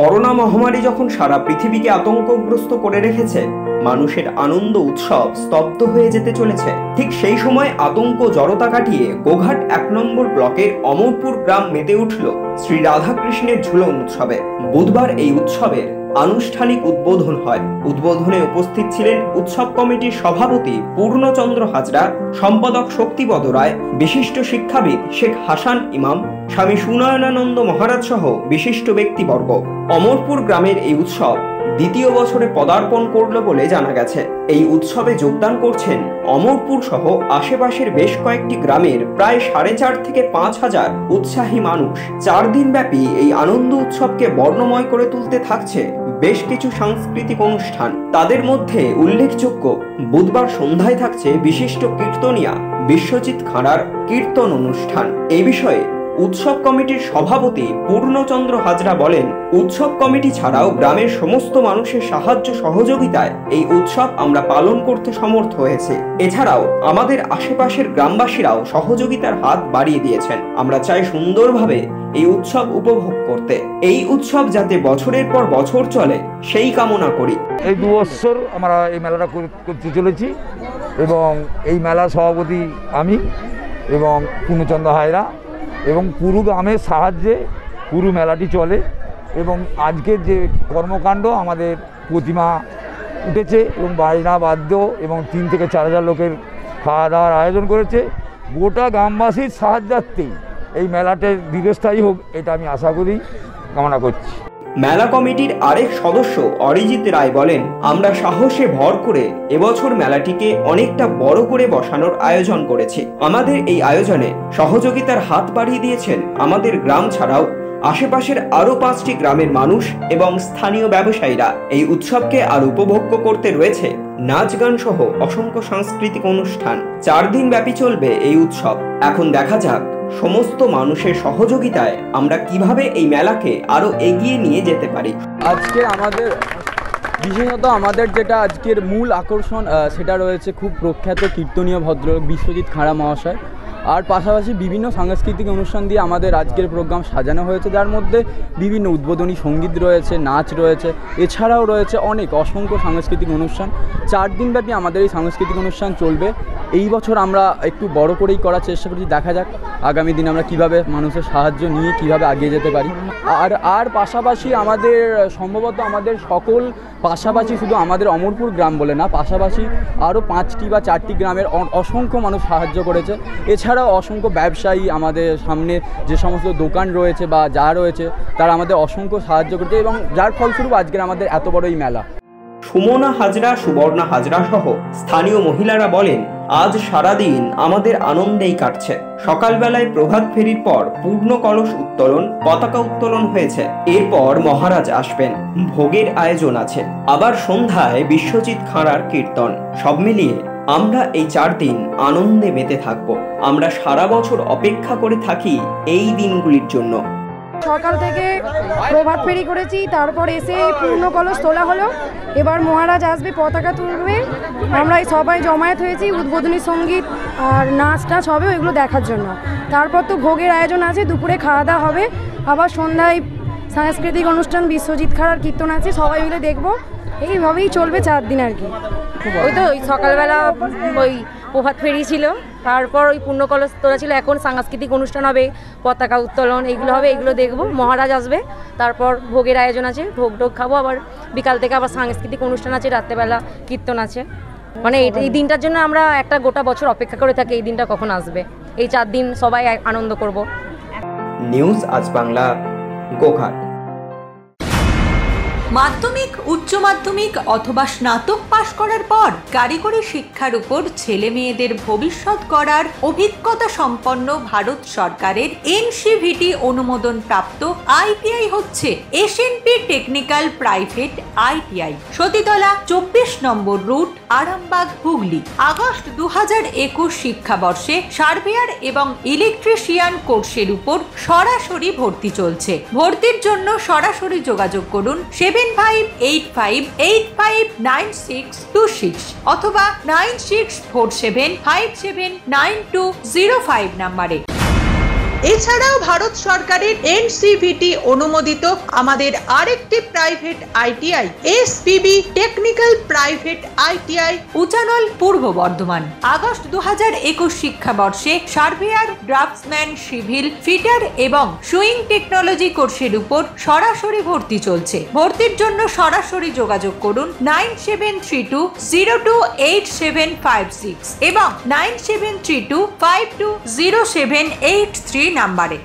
Corona মহামারী যখন সারা পৃথিবীকে আতঙ্কগ্রস্ত করে রেখেছে, মানুষের আনন্দ উৎসব স্তব্ধ হয়ে যেতে চলেছে। ঠিক সেই সময় আতঙ্ক জড়তা কাটিয়ে গোঘাট এক নম্বর ব্লকের অমরপুর গ্রাম মেতে উঠল শ্রী রাধাকৃষ্ণের ঝুলন উৎসবে। বুধবার এই উৎসবের আনুষ্ঠানিক উদ্বোধন হয়। উদ্বোধনে উপস্থিত ছিলেন উৎসব কমিটির সভাপতি পূর্ণচন্দ্র হাজরা, সম্পাদক শক্তিপদ রায়, বিশিষ্ট শিক্ষাবিদ শেখ হাসান ইমাম স্বামী সুনয়নানন্দ মহারাজ সহ বিশিষ্ট ব্যক্তিবর্গ। অমরপুর গ্রামের এই উৎসব দ্বিতীয় বছরে পদার্পণ করল বলে জানা গেছে। এই উৎসবে যোগদান করছেন অমরপুর সহ আশেপাশের বেশ কয়েকটি গ্রামের প্রায় সাড়ে চার থেকে পাঁচ হাজার উৎসাহী মানুষ। চার দিন ব্যাপী এই আনন্দ উৎসবকে বর্ণময় করে তুলতে থাকছে বেশ কিছু সাংস্কৃতিক অনুষ্ঠান। তাদের মধ্যে উল্লেখযোগ্য বুধবার সন্ধ্যায় থাকছে বিশিষ্ট কীর্তনিয়া বিশ্বজিৎ খাঁড়ার কীর্তন অনুষ্ঠান। এই বিষয়ে উৎসব কমিটির সভাপতি পূর্ণচন্দ্র হাজরা বলেন, উৎসব কমিটি ছাড়াও গ্রামের সমস্ত মানুষের সাহায্য সহযোগিতায় এই উৎসব আমরা পালন করতে সমর্থ হয়েছে। এছাড়াও আমাদের আশেপাশের গ্রামবাসীরাও সহযোগিতার হাত বাড়িয়ে দিয়েছেন। আমরা চাই সুন্দরভাবে এই উৎসব উপভোগ করতে। এই উৎসব যাতে বছরের পর বছর চলে, সেই কামনা করি। এই দু বছর আমরা এই মেলাটা করতে চলেছি এবং এই মেলা সভাপতি আমি এবং পূর্ণচন্দ্র হায়রা এবং পুরু গ্রামের সাহায্যে পুরু মেলাটি চলে এবং আজকের যে কর্মকাণ্ড আমাদের প্রতিমা উঠেছে এবং বাজনা বাদ্য এবং তিন থেকে চার হাজার লোকের খাওয়া দাওয়ার আয়োজন করেছে। গোটা গ্রামবাসীর সাহায্যার্থেই এই মেলাটার দীর্ঘস্থায়ী হোক, এটা আমি আশা করি, কামনা করছি। মেলা কমিটির আরেক সদস্য অরিজিৎ রায় বলেন, আমরা সাহসে ভর করে এবছর মেলাটিকে অনেকটা বড় করে বসানোর আয়োজন করেছি। আমাদের এই আয়োজনে সহযোগিতার হাত বাড়িয়ে দিয়েছেন আমাদের গ্রাম ছাড়াও আশেপাশের আরও পাঁচটি গ্রামের মানুষ এবং স্থানীয় ব্যবসায়ীরা। এই উৎসবকে আর উপভোগ্য করতে রয়েছে নাচ গান সহ অসংখ্য সাংস্কৃতিক অনুষ্ঠান। চার দিন ব্যাপী চলবে এই উৎসব। এখন দেখা যাক সমস্ত মানুষের সহযোগিতায় আমরা কীভাবে এই মেলাকে আরও এগিয়ে নিয়ে যেতে পারি? আজকে আমাদের, বিশেষত আমাদের যেটা আজকের মূল আকর্ষণ সেটা রয়েছে খুব প্রখ্যাত কীর্তনীয় ভদ্রলোক বিশ্বজিৎ খাঁড়া মহাশয়। আর পাশাপাশি বিভিন্ন সাংস্কৃতিক অনুষ্ঠান দিয়ে আমাদের আজকের প্রোগ্রাম সাজানো হয়েছে, যার মধ্যে বিভিন্ন উদ্বোধনী সংগীত রয়েছে, নাচ রয়েছে, এছাড়াও রয়েছে অনেক অসংখ্য সাংস্কৃতিক অনুষ্ঠান। চার দিনব্যাপী আমাদের এই সাংস্কৃতিক অনুষ্ঠান চলবে। এই বছর আমরা একটু বড় করেই করার চেষ্টা করছি, দেখা যাক আগামী দিনে আমরা কীভাবে মানুষের সাহায্য নিয়ে কীভাবে এগিয়ে যেতে পারি। আর আর পাশাপাশি আমাদের, সম্ভবত আমাদের সকল, পাশাপাশি শুধু আমাদের অমরপুর গ্রাম বলে না, পাশাপাশি আরও পাঁচটি বা চারটি গ্রামের অসংখ্য মানুষ সাহায্য করেছে। এছাড়াও অসংখ্য ব্যবসায়ী আমাদের সামনে যে সমস্ত দোকান রয়েছে বা যা রয়েছে, তারা আমাদের অসংখ্য সাহায্য করেছে এবং যার ফলস্বরূপ আজকের আমাদের এত বড় এই মেলা। সুমনা হাজরা, সুবর্ণা হাজরা সহ স্থানীয় মহিলারা বলেন, আজ সারাদিন আমাদের আনন্দেই কাটছে। সকালবেলায় প্রভাত ফেরির পর পূর্ণ কলস উত্তোলন, পতাকা উত্তোলন হয়েছে। এরপর মহারাজ আসবেন। ভোগের আয়োজন আছে। আবার সন্ধ্যায় বিশ্বজিৎ খাঁড়ার কীর্তন। সব মিলিয়ে আমরা এই চার দিন আনন্দে মেতে থাকব। আমরা সারা বছর অপেক্ষা করে থাকি এই দিনগুলির জন্য। সকাল থেকে প্রভাত ফেরি করেছি, তারপর এসে পূর্ণ কলস তোলা হলো। এবার মহারাজ আসবে, পতাকা তুলবে। আমরা সবাই জমায়েত হয়েছি, উদ্বোধনী সংগীত আর নাচ টাচ হবে ওইগুলো দেখার জন্য। তারপর তো ভোগের আয়োজন আছে, দুপুরে খাওয়া দাওয়া হবে। আবার সন্ধ্যায় সাংস্কৃতিক অনুষ্ঠান, বিশ্বজিৎ খাড়ার কীর্তন আছে, সবাই মিলে দেখব। এইভাবেই চলবে চার দিন আর কি। ওই তো ওই সকালবেলা ওই প্রভাত ফেরি ছিল। তারপর ওই পূর্ণ কলস তোলা ছিল। এখন সাংস্কৃতিক অনুষ্ঠান হবে, পতাকা উত্তোলন, এগুলো হবে, এগুলো দেখব। মহারাজ আসবে, তারপর ভোগের আয়োজন আছে, ভোগ টোগ খাব। আবার বিকাল থেকে আবার সাংস্কৃতিক অনুষ্ঠান আছে, রাত্রেবেলা কীর্তন আছে। মানে এই দিনটার জন্য আমরা একটা গোটা বছর অপেক্ষা করে থাকি, এই দিনটা কখন আসবে? এই চার দিন সবাই আনন্দ করব। নিউজ আজ বাংলা, গোঘাট। মাধ্যমিক, উচ্চ মাধ্যমিক অথবা স্নাতক পাশ করার পর কারিগরি শিক্ষার উপর ছেলে মেয়েদের ভবিষ্যৎ করার অভিজ্ঞতা সম্পন্ন ভারত সরকারের এনসিভিটি অনুমোদন প্রাপ্ত আইটিআই হচ্ছে SNP technical private ITI. Satitala, চব্বিশ নম্বর রুট, আরামবাগ, হুগলি। আগস্ট দু হাজার একুশ শিক্ষাবর্ষে সার্ভেয়ার এবং ইলেকট্রিশিয়ান কোর্সের উপর সরাসরি ভর্তি চলছে। ভর্তির জন্য সরাসরি যোগাযোগ করুন seven five eight five eight five nine six two six অথবা nine six four seven five seven nine two zero five নাম্বারে। এছাড়াও ভারত সরকারের এনসিভিটি অনুমোদিত আমাদের আরেকটি private ITI, SPB technical private ITI, উচানল Purba Bardhaman. August দু হাজার একুশ শিক্ষাবর্ষে সার্ভেয়ার, ড্রাফটসম্যান, সিভিল, ফিটার এবং সুইং টেকনোলজি কোর্সের উপর সরাসরি ভর্তি চলছে। ভর্তির জন্য সরাসরি যোগাযোগ করুন nine seven three two zero two eight seven five six এবং nine seven three two five two zero seven eight three নাম্বারে।